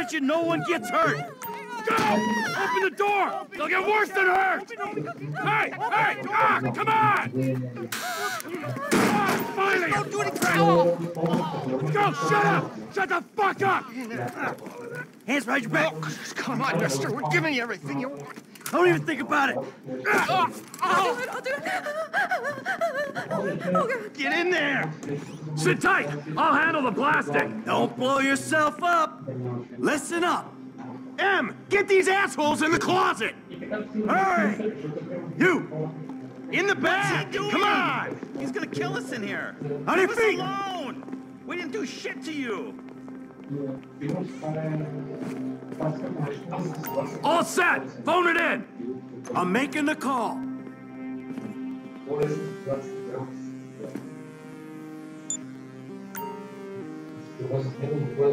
attention, no one gets hurt. Go! Open the door! They'll get worse than hurt! Hey! Hey! Ah! Come on! Ah, finally! Don't do anything! Go! Shut up! Shut the fuck up! Hands behind your back. Come on, mister. We're giving you everything you want. Don't even think about it. Ah! I'll do it, I'll do it. Oh, God. Get in there. Sit tight! I'll handle the blasting! Don't blow yourself up. Listen up. M! Get these assholes in the closet! Hurry. You. In the back! Come on! He's gonna kill us in here. On your feet! alone. We didn't do shit to you. All set! Phone it in! I'm making the call.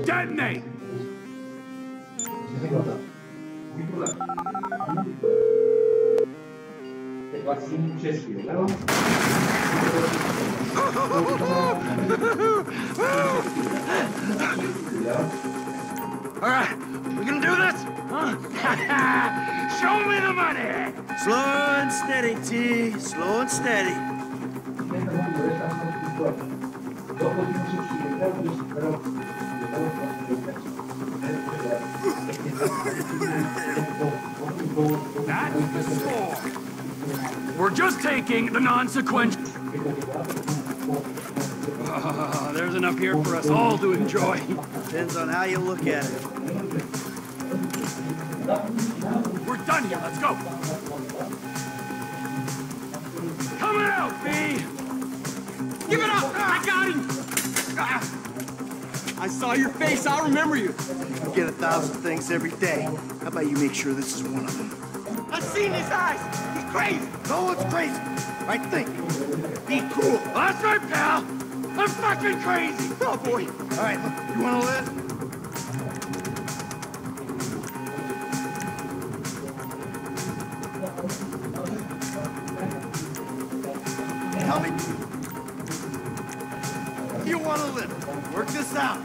Detonate! All right, we gonna do this? Huh? Show me the money! Slow and steady, T. Slow and steady. That's the score. We're just taking the non-sequential. Ah, there's enough here for us all to enjoy. Depends on how you look at it. We're done here. Let's go. Coming out, B. Give it up. I got him. Ah. I saw your face. I'll remember you. You get a thousand things every day. How about you make sure this is one of them? I've seen his eyes. He's crazy. No one's crazy. I think. Be cool. That's right, pal. I'm fucking crazy. Oh, boy. All right, look, you want to live? Tell me. You want to live? Work this out.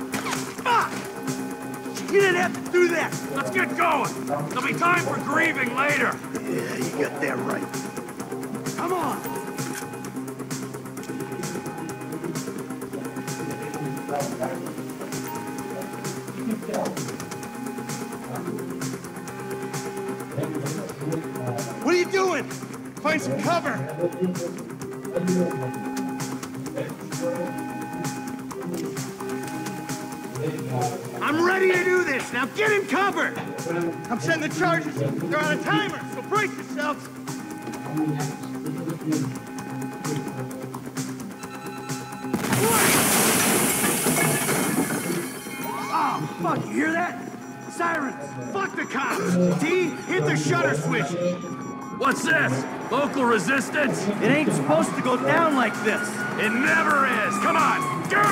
Ah! Fuck! You didn't have to do that. Let's get going. There'll be time for grieving later. Yeah, you got that right. Come on. What are you doing? Find some cover. Now get in cover! I'm setting the charges. They're on a timer, so brace yourselves. Oh, fuck, you hear that? Sirens. Fuck the cops. D, hit the shutter switch. What's this? Local resistance? It ain't supposed to go down like this. It never is. Come on, go!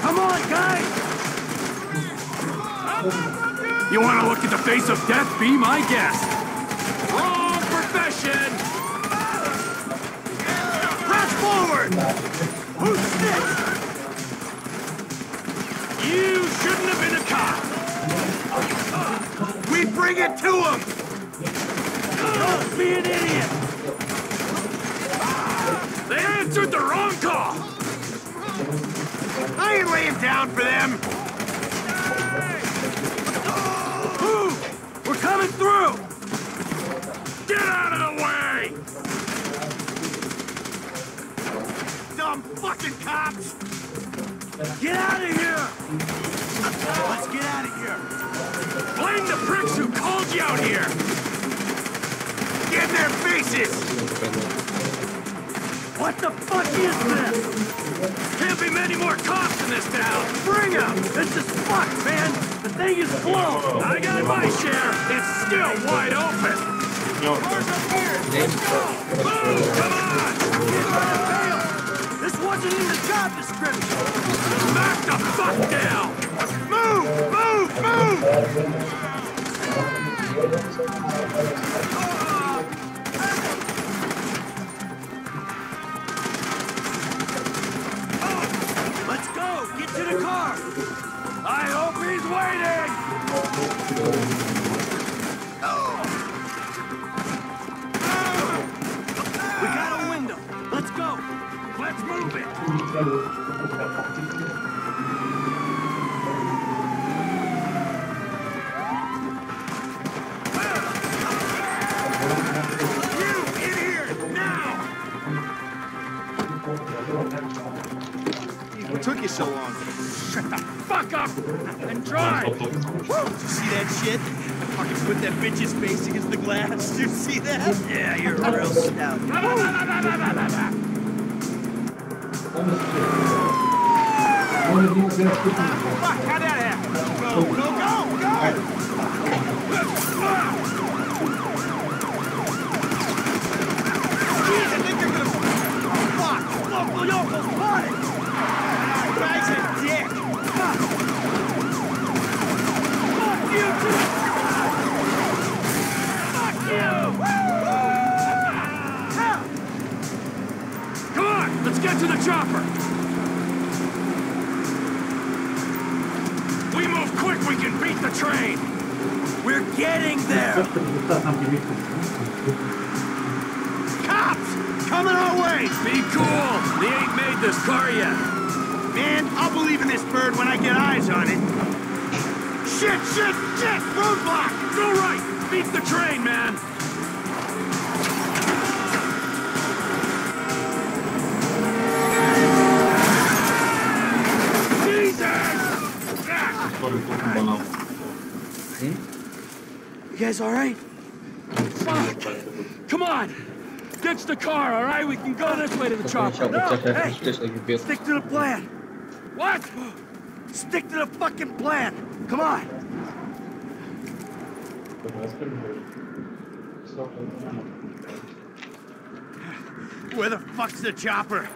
Come on, guys. You want to look at the face of death? Be my guest. Wrong profession. Press forward. Who's this? You shouldn't have been a cop. We bring it to him. Don't be an idiot. They answered the wrong call. I ain't laying down for them. Coming through. Get out of the way. Dumb fucking cops. Get out of here. Let's get out of here. Blame the pricks who called you out here. Get in their faces. What the fuck is this? Can't be many more cops in this town. Bring him! This is fucked, man! The thing is blown! I got my share. It's still wide open. Cars up here! Move, come on. This wasn't in the job description! I hope he's waiting. We got a window. Let's go. Let's move it. You in here now. What took you so long? Shut the fuck up and drive. Oh, Did you see that shit? I Fucking put that bitch's face against the glass. Did you see that? Yeah, you're a real stout. Ah, fuck, how'd that happen? Go, go, go, go! Get to the chopper. We move quick, we can beat the train. We're getting there. Cops! Coming our way! Be cool. Ain't made this car yet. Man, I'll believe in this bird when I get eyes on it. Shit, shit, shit! Roadblock! Go right. Beat the train, man. Jesus! You guys all right? Fuck! Come on! Ditch the car, all right? We can go this way to the chopper. No, hey, hey. stick to the plan. What? Stick to the fucking plan. Come on. Where the fuck's the chopper?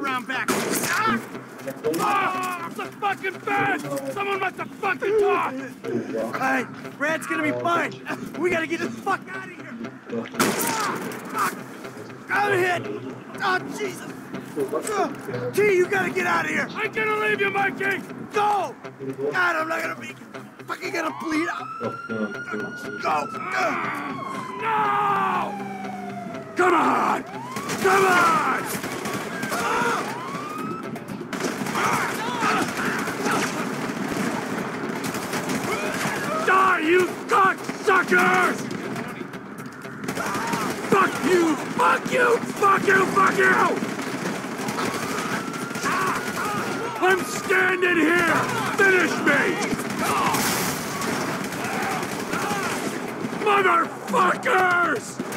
Round back. Ah! Ah! The fucking bed! Someone must have fucking talked! All right, Brad's gonna be fine. We gotta get the fuck out of here. Ah, fuck. I'm hit. Oh, Jesus. Uh, T, you gotta get out of here. I'm gonna leave you, Mikey! Go. God, I'm not gonna be fucking gonna bleed out. Go. Uh, No! Come on! Come on! Die, you cocksuckers! Fuck you! Fuck you! Fuck you! Fuck you! I'm standing here! Finish me! Motherfuckers!